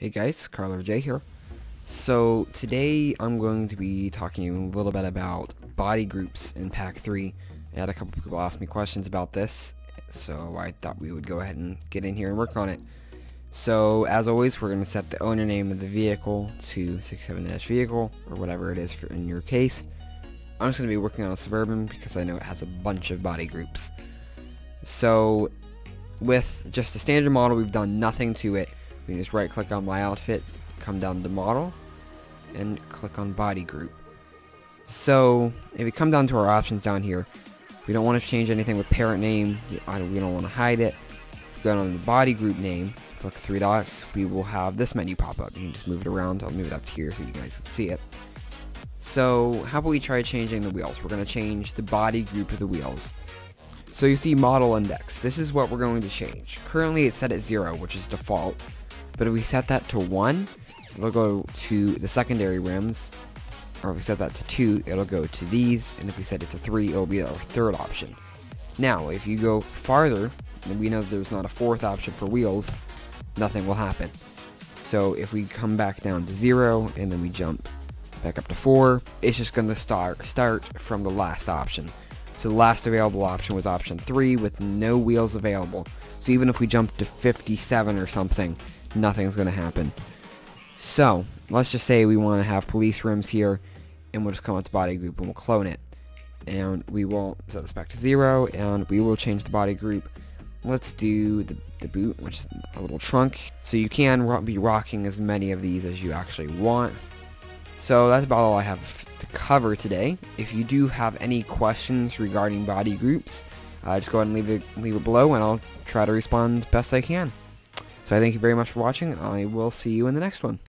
Hey guys, Carlo J here. So today I'm going to be talking a little bit about body groups in PAC3. I had a couple people ask me questions about this, so I thought we would go ahead and get in here and work on it. So as always, we're going to set the owner name of the vehicle to 67-vehicle, or whatever it is for in your case. I'm just going to be working on a Suburban because I know it has a bunch of body groups. So with just a standard model, we've done nothing to it can just right click on my outfit, come down to model, and click on body group. So if we come down to our options down here, we don't want to change anything with parent name, we don't want to hide it. Go down to the body group name, click three dots, we will have this menu pop up. You can just move it around, I'll move it up to here so you guys can see it. So how about we try changing the wheels? We're going to change the body group of the wheels. So you see model index. This is what we're going to change. Currently it's set at 0, which is default. But if we set that to 1, it'll go to the secondary rims. Or if we set that to 2, it'll go to these. And if we set it to 3, it'll be our third option. Now, if you go farther, and we know there's not a fourth option for wheels, nothing will happen. So if we come back down to 0, and then we jump back up to 4, it's just going to start, start from the last option. So the last available option was option 3 with no wheels available. So even if we jump to 57 or something, nothing's going to happen. So, let's just say we want to have police rims here, and we'll just come up to body group and we'll clone it. And we will set this back to zero, and we will change the body group. Let's do the, the boot, which is a little trunk. So you can ro be rocking as many of these as you actually want. So that's about all I have to cover today. If you do have any questions regarding body groups, uh, just go ahead and leave it, leave it below, and I'll try to respond best I can. So I thank you very much for watching. I will see you in the next one.